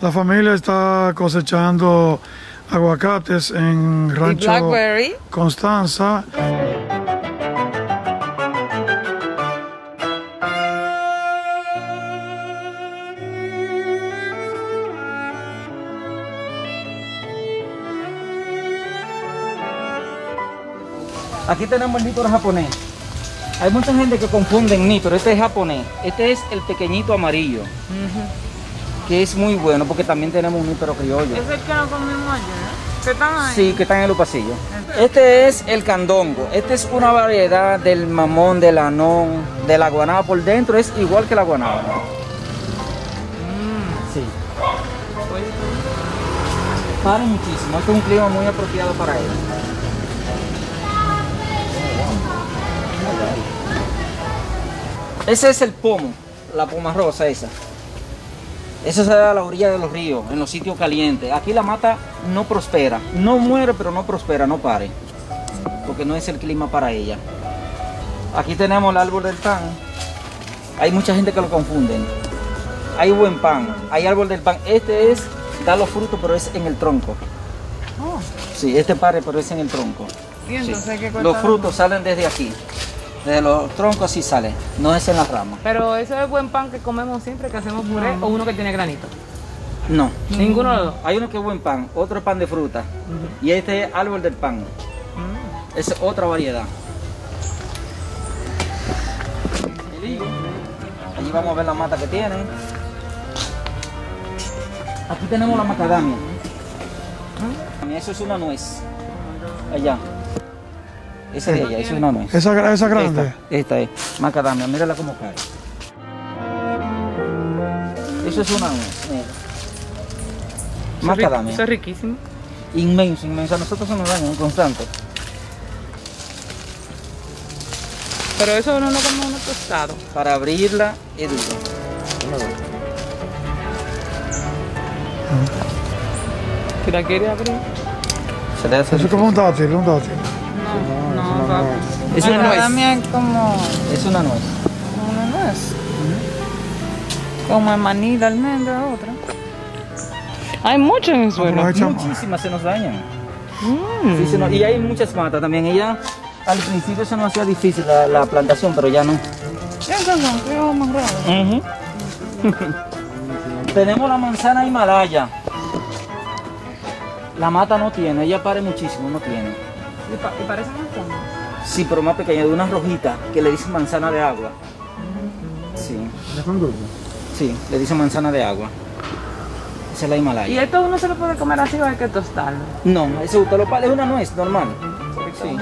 La familia está cosechando aguacates en Rancho blackberry. Constanza. Aquí tenemos el nípero japonés. Hay mucha gente que confunde el pero este es japonés. Este es el pequeñito amarillo, que es muy bueno porque también tenemos un nípero criollo. Ese es que no comimos ayer, ¿eh? ¿Qué están ahí? Sí, que están en los pasillos. Este es el candongo. Este es una variedad del mamón, del anón, de la guanaba por dentro. Es igual que la guanaba. Sí. Para muchísimo. Este es un clima muy apropiado para él. Ese es el pomo, la poma rosa esa. Eso se da a la orilla de los ríos, en los sitios calientes. Aquí la mata no prospera. No muere, pero no prospera, no pare. Porque no es el clima para ella. Aquí tenemos el árbol del pan. Hay mucha gente que lo confunden. Hay buen pan, hay árbol del pan. Este es, da los frutos, pero es en el tronco. Oh, Sí, este pare, pero es en el tronco. Sí. Los frutos salen desde aquí. Desde los troncos así sale, no es en las ramas. Pero eso es buen pan que comemos siempre, que hacemos puré, o uno que tiene granito. No. Ninguno de los dos. Hay uno que es buen pan, otro pan de fruta. Y este es árbol del pan. Es otra variedad. El higo. Allí vamos a ver la mata que tiene. Aquí tenemos la macadamia. Eso es una nuez. Allá. Esa de allá, eso es una nuez. Esa, gra- esa grande. Esta, esta es macadamia, mírala cómo cae. Eso es una nuez, mira. Macadamia. Eso es riquísimo. Inmenso, inmenso. A nosotros se nos daña, un constante. Pero eso uno lo come uno tostado. Para abrirla es duro. Si la quiere abrir. Se le hace Eso es como un dátil, un dátil. Es una nuez. como Es una nuez. una nuez. Como el maní de almendra, otra. Hay mucho en el suelo. Muchísimas se nos dañan. Mm. Sí, se nos- y hay muchas matas también. Ella al principio se nos hacía difícil la, la plantación, pero ya no. Tenemos la manzana Himalaya. La mata no tiene, ella pare muchísimo, no tiene. Y, pa- y parece manzana. Sí, pero más pequeña, de una rojita que le dicen manzana de agua. Sí. Sí, le dicen manzana de agua. Esa es la ¿Y Himalaya. esto uno se lo puede comer así o hay que tostarlo? No, ese usted lo parte, es una nuez normal. Sí.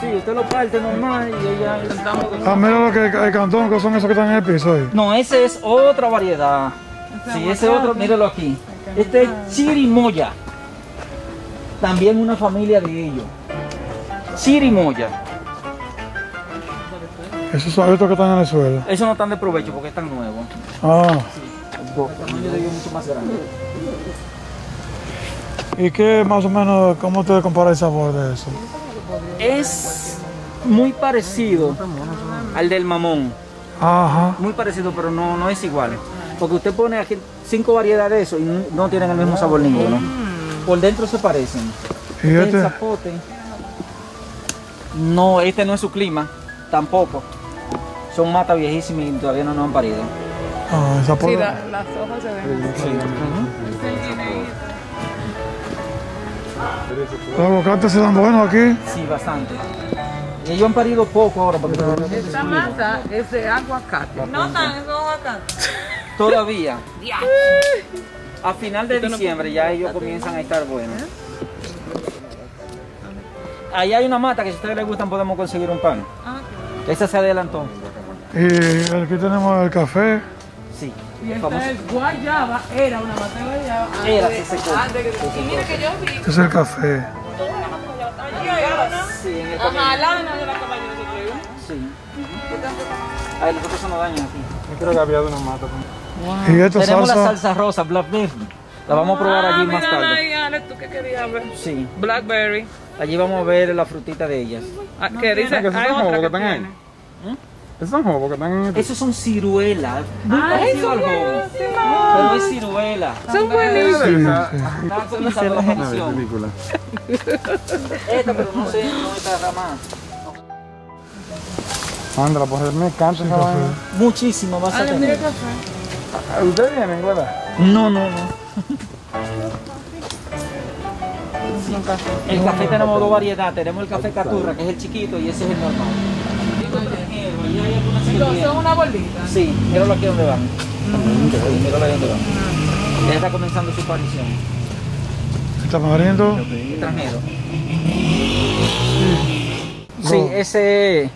Sí, usted lo parte normal y ella. Ah, mira lo que el cantón, que son esos que están en el piso ahí. No, ese es otra variedad. Sí, ese otro, míralo aquí. Este es chirimoya. También una familia de ellos. Chirimoya. Esos son estos que están en el suelo. Esos no están de provecho porque están nuevos. Ah, El tamaño de ellos es mucho más grande. ¿y qué más o menos, cómo te compara el sabor de eso? Es muy parecido al del mamón. Ajá. Muy parecido, pero no, no es igual. Porque usted pone aquí cinco variedades de eso y no- tienen el mismo sabor ninguno. Por dentro se parecen. ¿Y El este? zapote. No, este no es su clima, tampoco. Son matas viejísimas y todavía no nos han parido. Ah, esa Sí, por... la- las hojas se ven. Los aguacates se dan buenos aquí. Sí, bastante. Y ellos han parido poco ahora porque todavía, Esta masa es de aguacate. No tan es aguacate. todavía. A final de diciembre ya ellos comienzan a estar buenos. Ahí hay una mata que si a ustedes les gustan podemos conseguir un pan. Esa se adelantó. Y aquí tenemos el café. Sí. Y Famoso. esta es guayaba, era una mata de guayaba. antes Era, de- se que- Y mira que yo vi. Este es el café. Allí. Sí, en el. Ajá, lana de la cabaña nosotros. Sí. Ay, nosotros se nos dañan aquí. Yo creo que había de una mata. Y esta Tenemos la salsa. salsa rosa, blackberry. La vamos a probar allí Ah, más mírala tarde. ahí, Ale, tú qué querías ver. Sí. Blackberry. Allí vamos a ver la frutita de ellas. Ah, que dice, que se hay son otra como que están ahí. tiene. Esos son jobos que están en el... Esos son ciruelas. Parecido al jobo. Pero es ciruela. Son buenísimos. Está actualizando la Una condición. película. Esta, pero no sé, no está ramada. Ándala, pues me encanta esa vaina. Muchísimo vas a tener. café. Ah, ¿Ustedes vienen, verdad? No, no, no. El café tenemos dos variedades. Tenemos el café caturra, que es el chiquito, y ese es el normal. Son una bolita. Sí, míralo aquí donde van. Sí, míralo ahí donde van. Ya está comenzando su aparición. Tamarindo. Extranjero. Sí, ese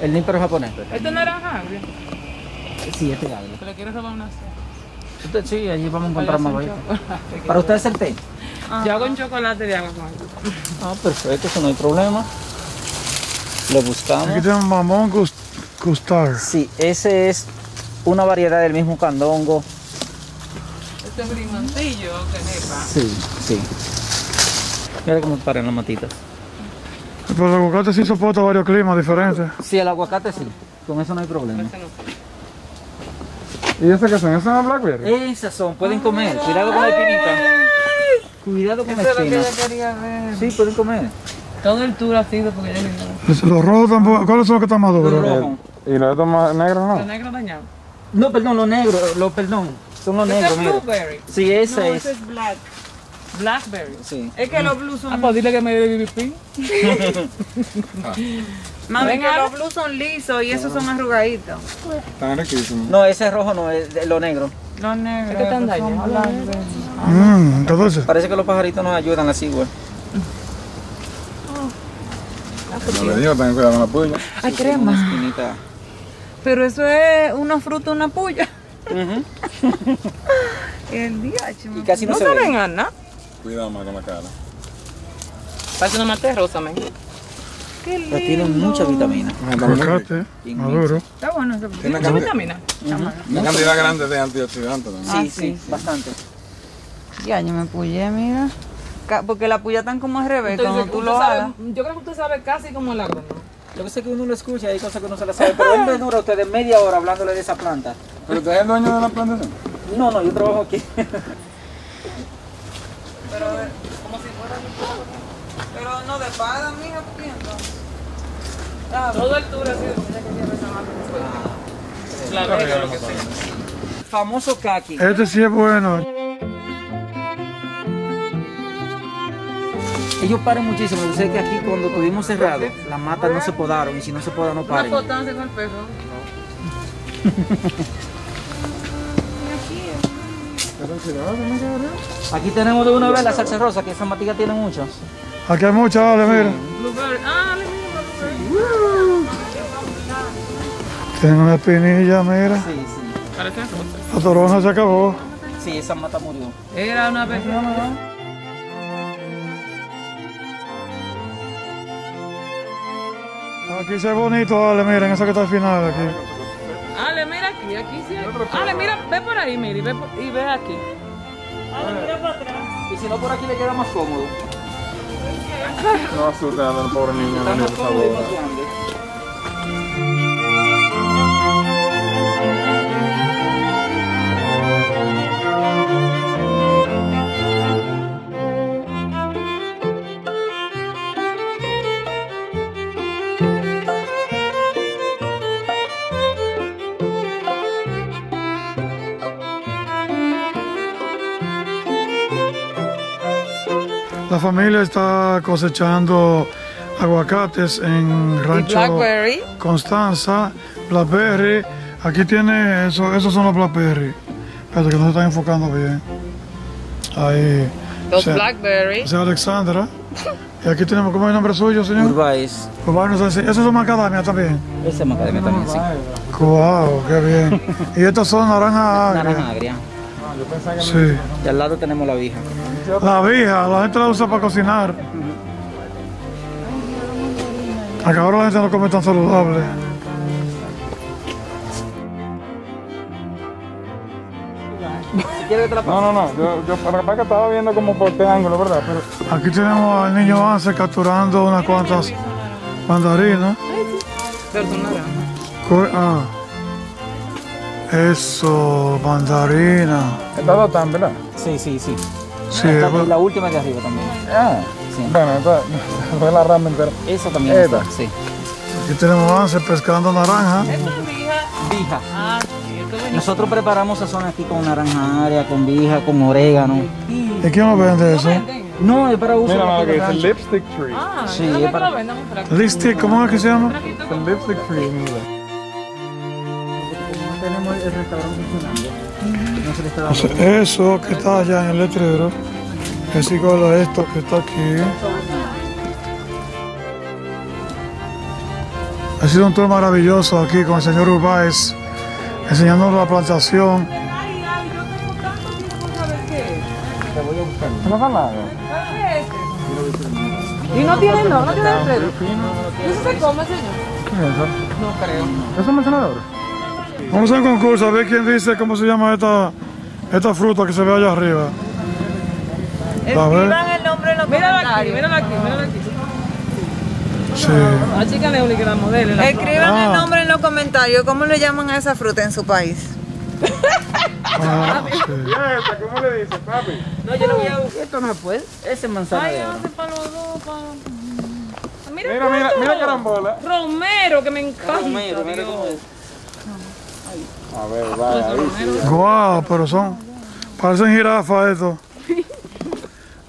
el nímpero japonés. Este es naranja agria. Sí, este gallo. ¿Te le quieres robar una Usted- Sí, allí vamos a encontrar más. Para usted es el té. Yo hago un chocolate de agua con. Ah, perfecto, eso no hay problema. Lo buscamos. Aquí tenemos mamón gust- gustar. Sí, ese es una variedad del mismo candongo. Este es brimoncillo, que nepa. Sí, sí. Mira cómo paran las matitas. Pero el aguacate sí soporta varios climas diferentes. Sí, el aguacate sí. Con eso no hay problema. ¿Y ese qué son? ¿Esos son blackberry? Esas son, pueden comer. Cuidado con la espinita. Cuidado con la espina. Sí, pueden comer. Todo el tour ha sido porque yo Es- Los rojos tampoco. ¿Cuáles son los que están maduros? Los rojos. ¿Y los otros más negros Los no? negros dañados. No, perdón, los negros, los perdón. Son los Ese negros, es mira. blueberry. Sí, ese No, es. ese es black. Blackberry. Sí. Es que los blues son... Ah, pues dile que me dé BBP. Mami, que los blues son lisos y esos son arrugaditos. Están riquísimos. No, ese rojo no, es de- lo negro. Los negros. Es que están dañados. Mmm, entonces. Parece que los pajaritos nos ayudan así, güey. No le digo, tengan cuidado con la puya. Ay, crema. Pero eso es una fruta, una puya. Ujú. El día, Y casi no, no se saben ve. a nada. Cuidado más con la cara. Parece una mate rosa, men. Qué Pero tienen mucha vitamina. Aguacate, Bien maduro. Está bueno. ese- Tiene ¿Mucha vitamina? Una cantidad grande de antioxidantes también. Sí, sí, bastante. Ya, yo me puyé, mira. Ca- Porque la puya tan como al revés, Entonces, cuando tú lo sabe- hagas. yo creo que usted sabe casi como el agrónomo. Lo que pasa es que uno lo escucha, hay cosas que uno se las sabe, pero él me dura a ustedes media hora hablándole de esa planta. ¿Pero usted es el dueño de la plantación? No, no, yo trabajo aquí. Pero no de espada, mija, ¿por qué entonces? Como esa marca. La negra, lo que sea. Famoso kaki. Este sí es bueno. Ellos paran muchísimo. Yo sé que aquí cuando tuvimos cerrado, las matas no se podaron y si no se podan no Una paren. potencia con el perro. Aquí tenemos de una vez la salsa rosa, que esa matica tiene muchos. Aquí hay mucha, vale, mira. Blueberry. Ah. Tiene una espinilla, mira. Sí, sí. La toronja se acabó. Sí, esa mata murió. Era una persona. Aquí se ve bonito, vale, miren, esa que está al final aquí. Ale, mira aquí, aquí sí. hay- Ale, mira, ve por ahí, mira, y ve, por- y ve aquí. Y si no, por aquí le queda más cómodo. No asusten al pobre niño, no más La familia está cosechando aguacates en Rancho Blackberry. Constanza, Blackberry. Aquí tiene, eso, esos son los Blackberry. Espérate que no se están enfocando bien. Ahí. Los Blackberry. esa es Alexandra. Y aquí tenemos, ¿cómo es el nombre suyo, señor? Urbano Sánchez. Esos son macadamia también. Esa es macadamia también, sí. Wow, qué bien. Y estos son naranja Naranja agria. agria. Sí. Y al lado tenemos la vija. La vija, la gente la usa para cocinar. Acá ahora la gente no come tan saludable. No, no, no. Yo, yo para que estaba viendo como por este ángulo, ¿verdad? Pero Aquí tenemos al niño Ansel capturando unas cuantas mandarinas. Pero son naranjas. Co- Ah. Eso, mandarina. Dos están, ¿verdad? Sí, sí, sí. Sí, Esta es- es la última de arriba también. Ah, Sí. bueno, esta fue la rama entera. Esa también Esta. está, sí. aquí tenemos Ansel pescando naranja. Esto es vija. Vija. Ah, sí, es Nosotros preparamos sazón aquí con naranja agria, con vija, con orégano. ¿Y quién nos vende eso? No, es para uso Mira, que el dice rancho. lipstick tree. Ah, Sí, es que para-. Lipstick, ¿cómo es que se llama? Es el lipstick tree en inglés. Tenemos el restaurante funcionando. No se le está O sea, dando. eso que está allá en el letrero es igual a esto que está aquí. Ha sido un tour maravilloso aquí con el señor Urbáez, enseñándonos la plantación. No nada. Y no tiene, no, no tiene. ¿Y eso se come, señor? ¿Qué es eso? No creo. ¿Eso es un mencionador? Vamos a hacer un concurso a ver quién dice cómo se llama esta, esta fruta que se ve allá arriba. Ver, el nombre en los Mírala aquí, mírala aquí, mírala aquí. sí. La chica Neuli que la modelo. la- Escriban Ah. el nombre en los comentarios. ¿Cómo le llaman a esa fruta en su país? Ah, sí. esta? ¿Cómo le dice, papi? No, yo no voy a. Esto no se puede. Ese es manzana Ay, hace para los dos, para... Mira, Mira, mira, mira carambola. Romero, que me encanta. Romero, mira cómo es. A ver, vaya, ahí sí. Guau, pero son, parecen jirafas esto.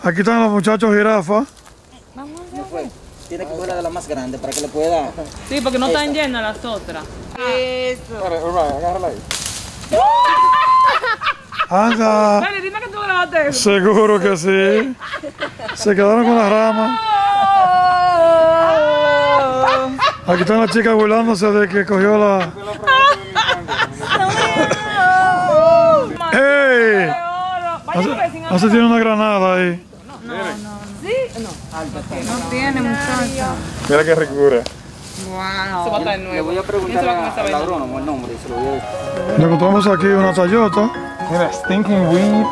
Aquí están los muchachos jirafas. Tiene que coger de la más grande para que le pueda. Sí, porque no están llenas las otras. Urbán, agárrala ahí. Anda, Dale, dime que tú grabaste eso. seguro que sí. Se quedaron con las ramas. Aquí están las chicas burlándose de que cogió la... Sin Hace tiene una granada ahí. No tiene, muchacho. Mira qué ricura. Se va a estar Le nuevo. voy a preguntar el nombre y se lo voy a decir. Le encontramos aquí una Toyota. Mira, stinking weed